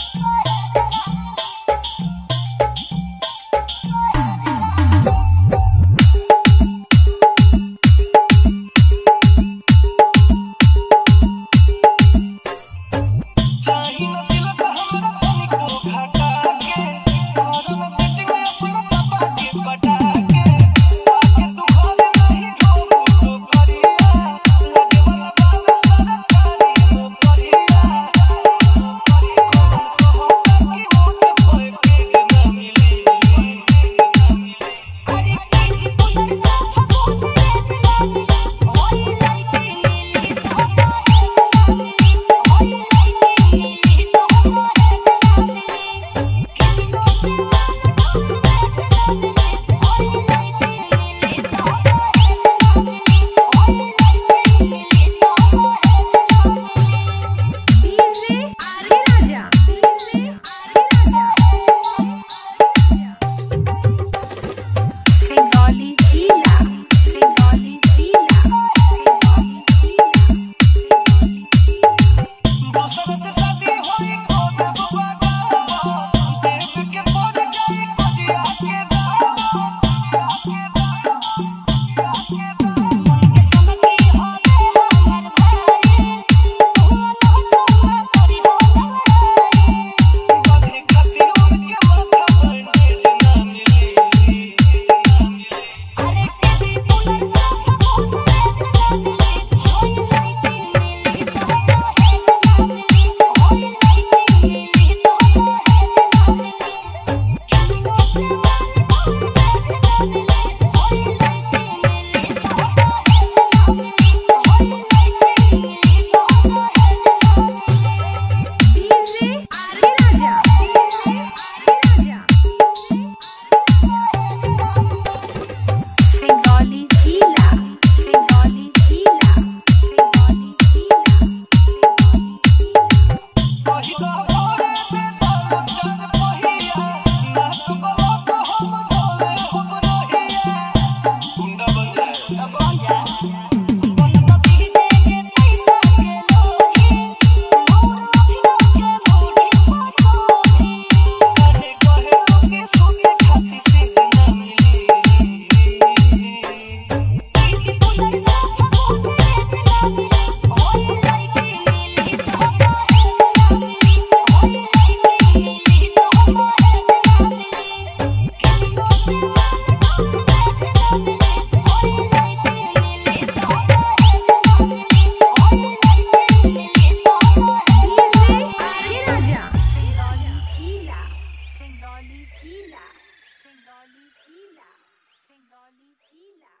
You. I Sheila